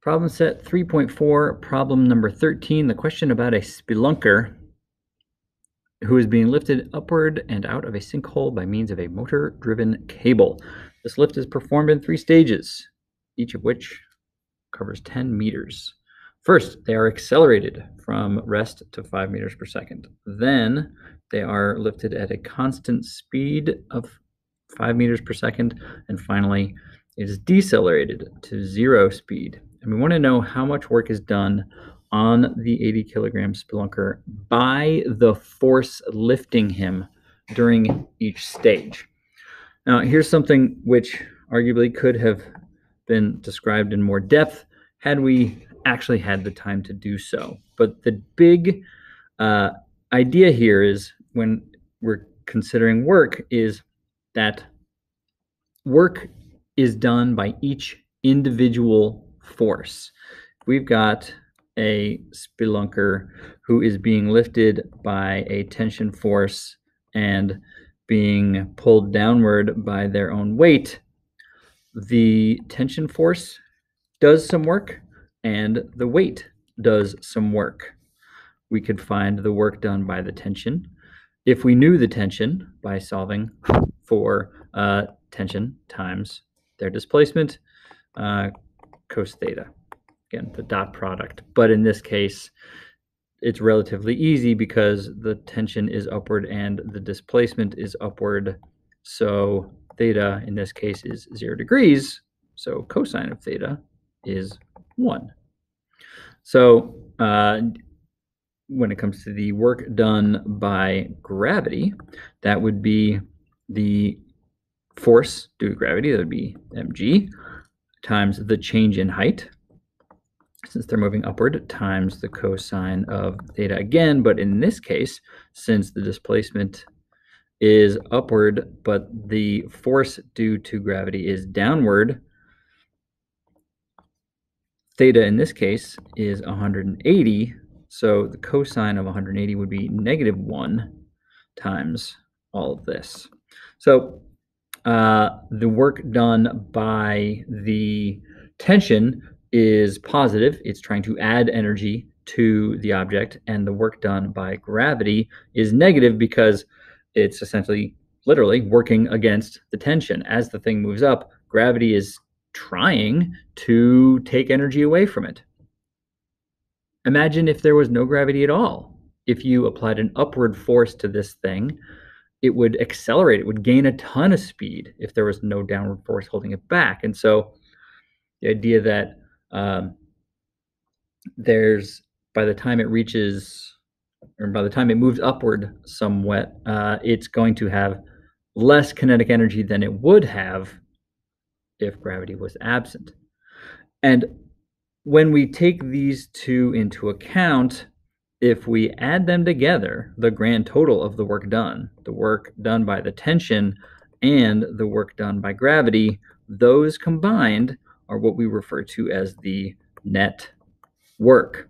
Problem set 3.4, problem number 13, the question about a spelunker who is being lifted upward and out of a sinkhole by means of a motor-driven cable. This lift is performed in three stages, each of which covers 10 meters. First, they are accelerated from rest to 5 meters per second. Then they are lifted at a constant speed of 5 meters per second. And finally, it is decelerated to zero speed. And we want to know how much work is done on the 80 kilogram spelunker by the force lifting him during each stage. Now, here's something which arguably could have been described in more depth had we actually had the time to do so. But the big uh, idea here is when we're considering work is that work is done by each individual force. We've got a spelunker who is being lifted by a tension force and being pulled downward by their own weight. The tension force does some work and the weight does some work. We could find the work done by the tension if we knew the tension by solving for uh, tension times their displacement, uh, cos theta. Again, the dot product. But in this case, it's relatively easy because the tension is upward and the displacement is upward. So theta in this case is zero degrees. So cosine of theta is one. So uh, when it comes to the work done by gravity, that would be the force due to gravity, that would be mg, times the change in height, since they're moving upward, times the cosine of theta again. But in this case, since the displacement is upward, but the force due to gravity is downward, theta in this case is 180 so the cosine of 180 would be negative 1 times all of this. So uh, the work done by the tension is positive. It's trying to add energy to the object. And the work done by gravity is negative because it's essentially literally working against the tension. As the thing moves up, gravity is trying to take energy away from it. Imagine if there was no gravity at all. If you applied an upward force to this thing, it would accelerate, it would gain a ton of speed if there was no downward force holding it back. And so the idea that um, there's, by the time it reaches, or by the time it moves upward somewhat, uh, it's going to have less kinetic energy than it would have if gravity was absent. And when we take these two into account, if we add them together, the grand total of the work done, the work done by the tension and the work done by gravity, those combined are what we refer to as the net work,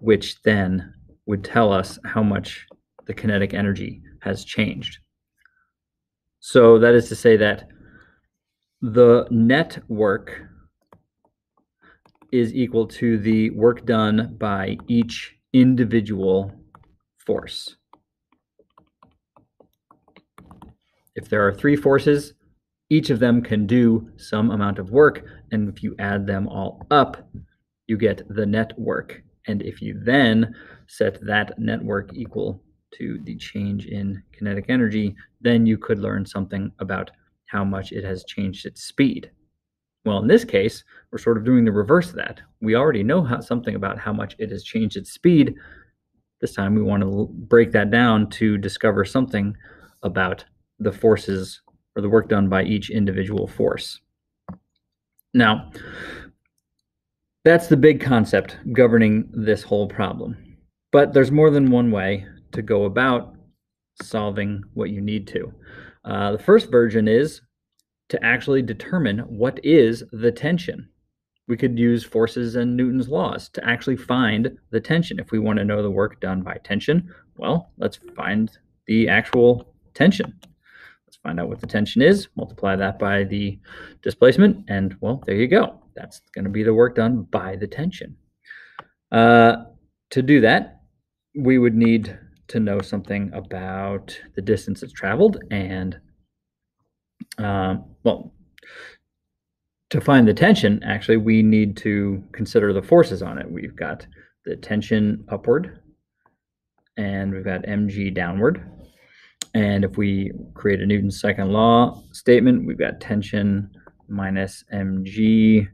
which then would tell us how much the kinetic energy has changed. So that is to say that the net work is equal to the work done by each individual force. If there are three forces, each of them can do some amount of work, and if you add them all up, you get the net work. And if you then set that network equal to the change in kinetic energy, then you could learn something about how much it has changed its speed. Well, in this case, we're sort of doing the reverse of that. We already know how, something about how much it has changed its speed. This time we want to break that down to discover something about the forces or the work done by each individual force. Now, that's the big concept governing this whole problem. But there's more than one way to go about solving what you need to. Uh, the first version is to actually determine what is the tension. We could use forces and Newton's laws to actually find the tension. If we want to know the work done by tension, well, let's find the actual tension. Let's find out what the tension is, multiply that by the displacement, and well, there you go. that's going to be the work done by the tension. Uh, to do that, we would need to know something about the distance it's traveled and, um, well, to find the tension, actually, we need to consider the forces on it. We've got the tension upward, and we've got mg downward. And if we create a Newton's second law statement, we've got tension minus mg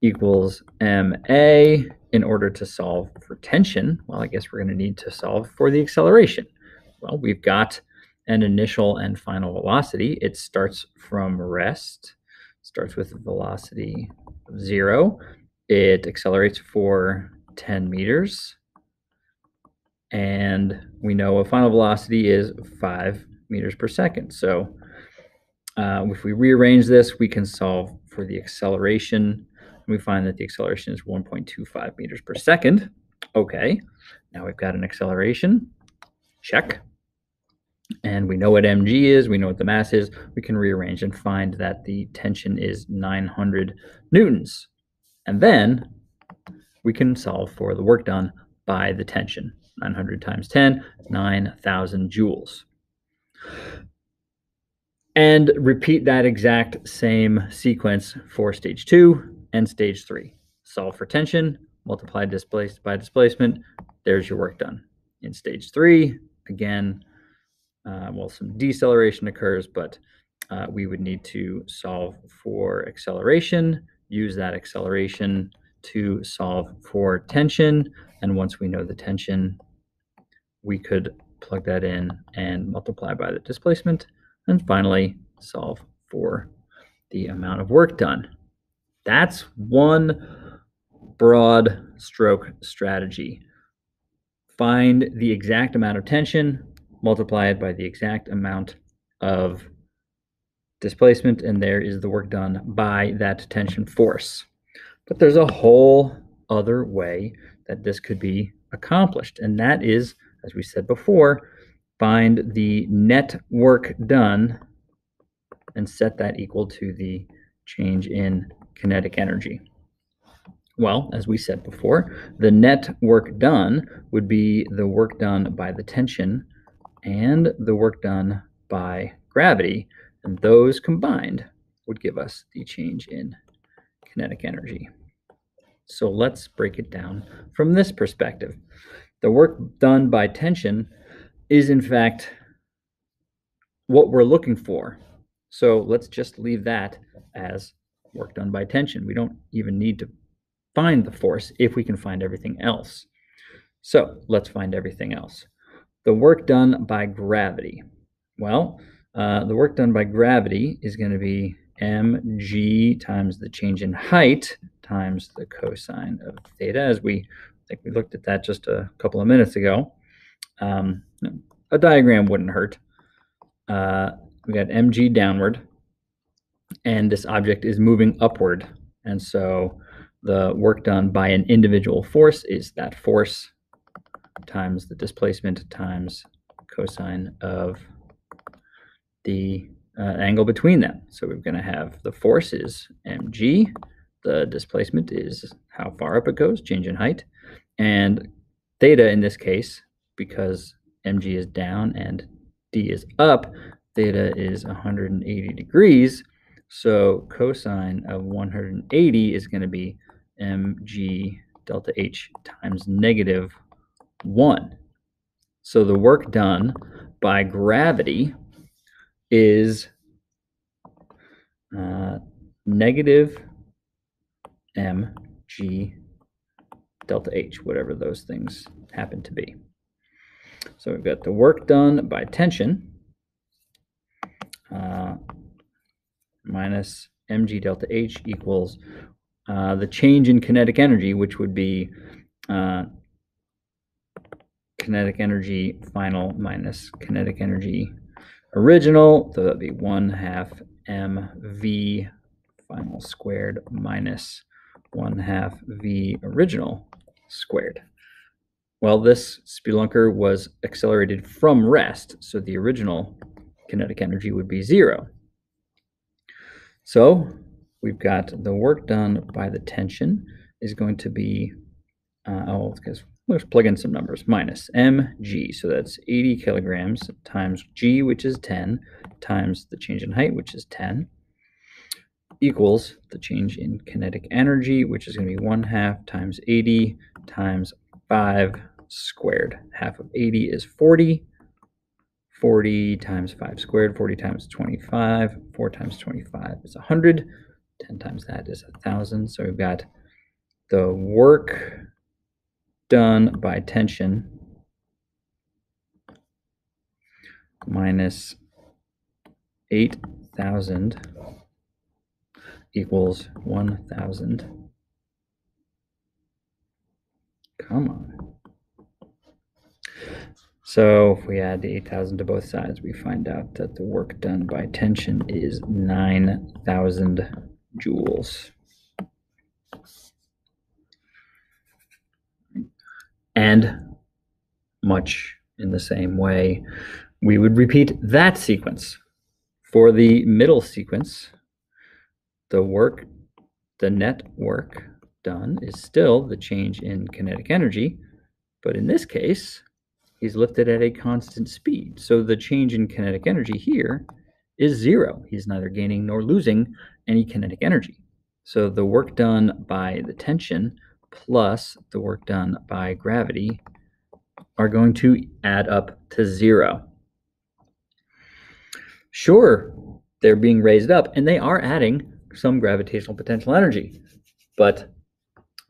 equals ma. In order to solve for tension, well, I guess we're going to need to solve for the acceleration. Well, we've got an initial and final velocity. It starts from rest, starts with velocity of zero. It accelerates for 10 meters. And we know a final velocity is 5 meters per second. So uh, if we rearrange this, we can solve for the acceleration. We find that the acceleration is 1.25 meters per second. Okay, now we've got an acceleration. Check. And we know what mg is, we know what the mass is. We can rearrange and find that the tension is 900 newtons. And then we can solve for the work done by the tension. 900 times 10, 9,000 joules. And repeat that exact same sequence for stage two and stage three. Solve for tension, multiply displaced by displacement. There's your work done. In stage three, again, uh, well, some deceleration occurs, but uh, we would need to solve for acceleration, use that acceleration to solve for tension. And once we know the tension, we could plug that in and multiply by the displacement. And finally, solve for the amount of work done. That's one broad stroke strategy. Find the exact amount of tension, multiply it by the exact amount of displacement, and there is the work done by that tension force. But there's a whole other way that this could be accomplished, and that is, as we said before, find the net work done and set that equal to the change in kinetic energy. Well, as we said before, the net work done would be the work done by the tension and the work done by gravity, and those combined would give us the change in kinetic energy. So let's break it down from this perspective. The work done by tension is in fact what we're looking for. So let's just leave that as work done by tension. We don't even need to find the force if we can find everything else. So let's find everything else. The work done by gravity. Well, uh, the work done by gravity is going to be mg times the change in height times the cosine of theta, as we think we looked at that just a couple of minutes ago. Um, a diagram wouldn't hurt. Uh, we got mg downward, and this object is moving upward. And so the work done by an individual force is that force times the displacement times cosine of the uh, angle between them. So we're going to have the force is mg, the displacement is how far up it goes, change in height, and theta in this case, because mg is down and d is up, theta is 180 degrees. So cosine of 180 is going to be mg delta h times negative 1. So the work done by gravity is uh, negative mg delta h, whatever those things happen to be. So we've got the work done by tension uh, minus mg delta h equals uh, the change in kinetic energy, which would be uh, kinetic energy final minus kinetic energy original. So that'd be 1 half mv final squared minus 1 half v original squared. Well, this spelunker was accelerated from rest, so the original kinetic energy would be zero. So we've got the work done by the tension is going to be, uh, oh, because let's plug in some numbers, minus mg, so that's 80 kilograms times g, which is 10, times the change in height, which is 10, equals the change in kinetic energy, which is going to be 1 half times 80 times 5 squared. Half of 80 is 40. 40 times 5 squared, 40 times 25, 4 times 25 is 100. 10 times that is 1,000. So we've got the work done by tension minus 8,000 equals 1,000. Come on. So if we add the 8,000 to both sides, we find out that the work done by tension is 9,000 joules. And much in the same way, we would repeat that sequence. For the middle sequence, the work, the net work done is still the change in kinetic energy, but in this case, he's lifted at a constant speed. So the change in kinetic energy here is zero. He's neither gaining nor losing any kinetic energy. So the work done by the tension plus the work done by gravity are going to add up to zero. Sure, they're being raised up and they are adding some gravitational potential energy, but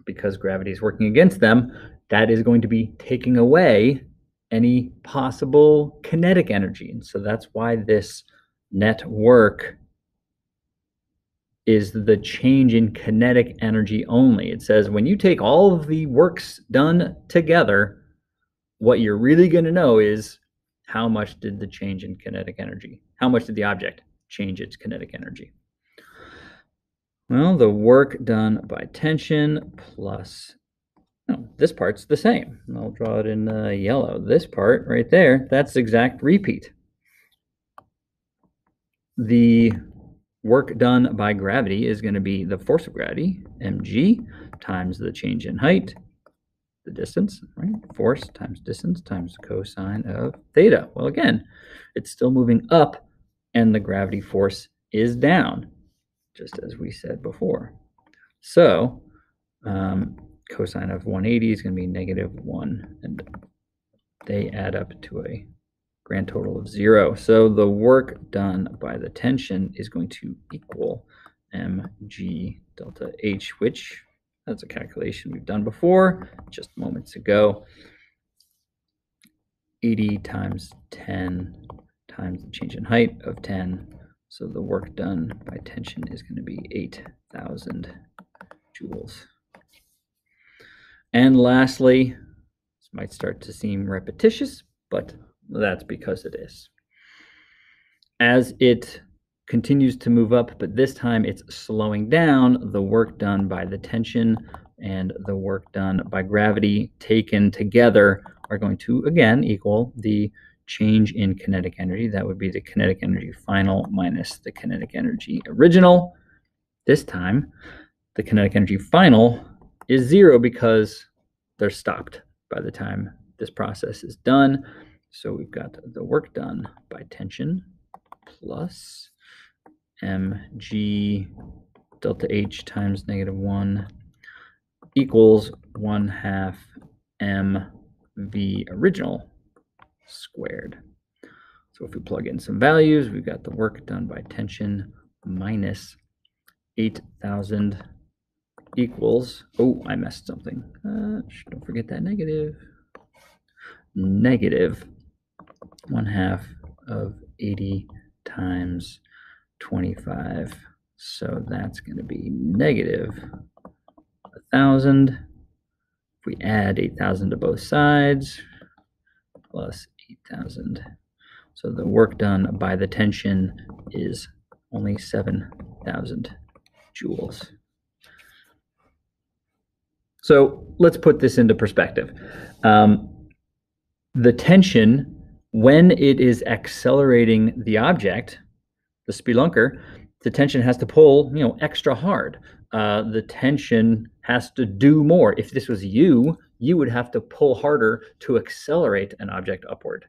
because gravity is working against them, that is going to be taking away any possible kinetic energy. And so that's why this net work is the change in kinetic energy only. It says when you take all of the works done together, what you're really going to know is how much did the change in kinetic energy, how much did the object change its kinetic energy. Well, the work done by tension plus, no, this part's the same. I'll draw it in uh, yellow. This part right there, that's exact repeat. The work done by gravity is going to be the force of gravity, mg, times the change in height, the distance, right? Force times distance times cosine of theta. Well, again, it's still moving up and the gravity force is down, just as we said before. So um, cosine of 180 is going to be negative 1, and they add up to a grand total of zero. So the work done by the tension is going to equal mg delta h, which that's a calculation we've done before just moments ago. 80 times 10 times the change in height of 10. So the work done by tension is going to be 8,000 joules. And lastly, this might start to seem repetitious, but that's because it is. As it continues to move up, but this time it's slowing down, the work done by the tension and the work done by gravity taken together are going to, again, equal the change in kinetic energy. That would be the kinetic energy final minus the kinetic energy original. This time, the kinetic energy final is zero because they're stopped by the time this process is done. So we've got the work done by tension plus mg delta h times negative 1 equals 1 half mv original squared. So if we plug in some values, we've got the work done by tension minus 8,000 equals, oh, I messed something. Uh, don't forget that negative. Negative 1 half of 80 times 25. So that's going to be negative 1,000. If we add 8,000 to both sides, plus 8,000. So the work done by the tension is only 7,000 joules. So let's put this into perspective. Um, the tension, when it is accelerating the object, the spelunker, the tension has to pull, you know, extra hard. Uh, the tension has to do more. If this was you, you would have to pull harder to accelerate an object upward.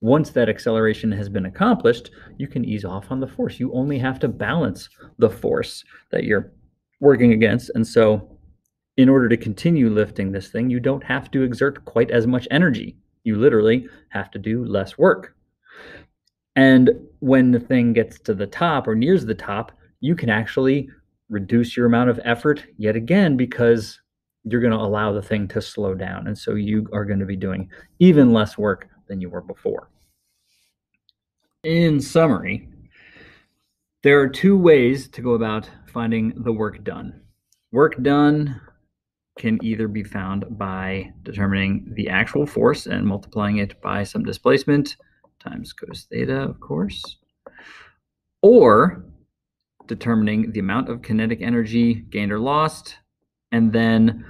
Once that acceleration has been accomplished, you can ease off on the force. You only have to balance the force that you're working against. And so, in order to continue lifting this thing, you don't have to exert quite as much energy. You literally have to do less work. And when the thing gets to the top or nears the top, you can actually reduce your amount of effort yet again because you're going to allow the thing to slow down. And so you are going to be doing even less work than you were before. In summary, there are two ways to go about finding the work done. Work done can either be found by determining the actual force and multiplying it by some displacement times cos theta, of course, or determining the amount of kinetic energy gained or lost, and then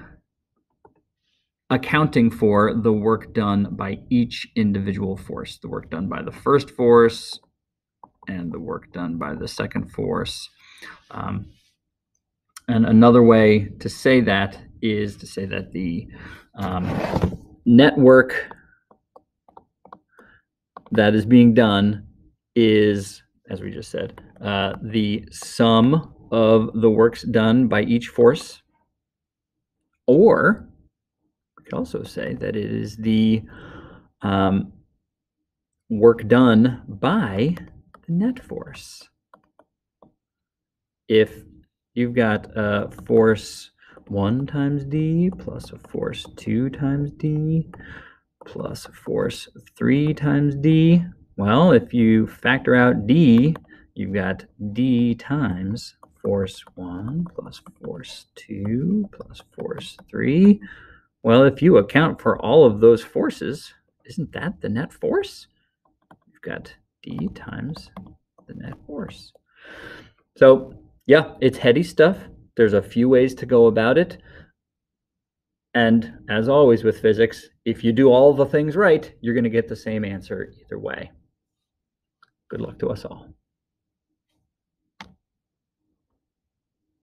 accounting for the work done by each individual force, the work done by the first force and the work done by the second force. Um, and another way to say that is to say that the um, network that is being done is, as we just said, uh, the sum of the works done by each force, or we could also say that it is the um, work done by the net force. If you've got a force 1 times d plus a force 2 times d plus a force 3 times d. Well, if you factor out d, you've got d times force 1 plus force 2 plus force 3. Well, if you account for all of those forces, isn't that the net force? You've got d times the net force. So, yeah, it's heady stuff. There's a few ways to go about it. And as always with physics, if you do all the things right, you're going to get the same answer either way. Good luck to us all.